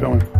Gentlemen.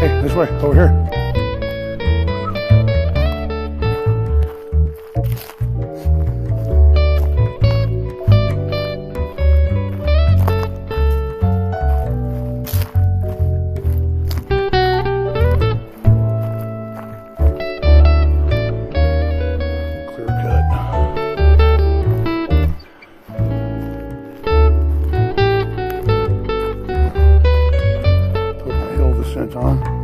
Hey, this way, over here. Hill